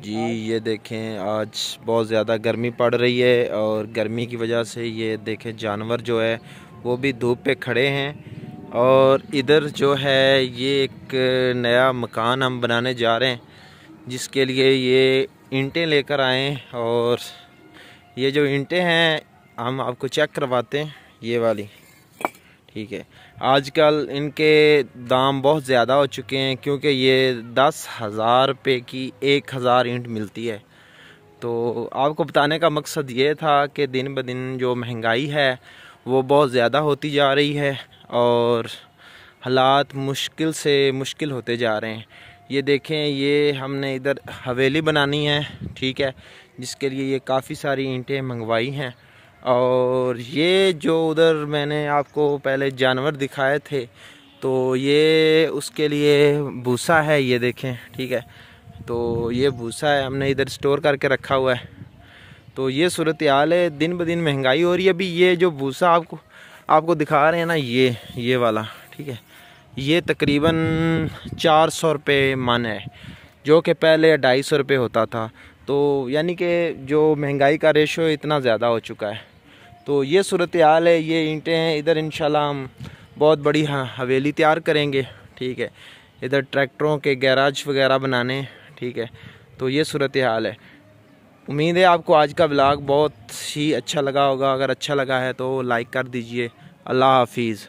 जी ये देखें आज बहुत ज़्यादा गर्मी पड़ रही है और गर्मी की वजह से ये देखें जानवर जो है वो भी धूप पे खड़े हैं। और इधर जो है ये एक नया मकान हम बनाने जा रहे हैं जिसके लिए ये ईंटें लेकर आए और ये जो इंटें हैं हम आपको चेक करवाते हैं ये वाली। ठीक है। आजकल इनके दाम बहुत ज़्यादा हो चुके हैं क्योंकि ये दस हज़ार रुपये की एक हज़ार ईंट मिलती है। तो आपको बताने का मकसद ये था कि दिन ब दिन जो महँगाई है, वो बहुत ज़्यादा होती जा रही है और हालात मुश्किल से मुश्किल होते जा रहे हैं। ये देखें, ये हमने इधर हवेली बनानी है, ठीक है, जिसके लिए ये काफ़ी सारी ईंटें मंगवाई हैं। और ये जो उधर मैंने आपको पहले जानवर दिखाए थे तो ये उसके लिए भूसा है, ये देखें, ठीक है। तो ये भूसा है, हमने इधर स्टोर करके रखा हुआ है। तो ये सूरत हाल है, दिन ब दिन महँगाई हो रही है। अभी ये जो भूसा आपको आपको दिखा रहे हैं ना, ये ये वाला, ठीक है। ये तकरीबन चार सौ रुपये मन है, जो कि पहले ढाई सौ रुपये होता था। तो यानी कि जो महँगाई का रेशो इतना ज़्यादा हो चुका है। तो ये सूरत हाल है, ये ईंटें हैं, इधर इन हम बहुत बड़ी हवेली तैयार करेंगे, ठीक है। इधर ट्रैक्टरों के गैराज वगैरह बनाने, ठीक है। तो ये सूरत हाल है। उम्मीद है आपको आज का ब्लाग बहुत ही अच्छा लगा होगा, अगर अच्छा लगा है तो लाइक कर दीजिए। अल्लाह हाफिज़।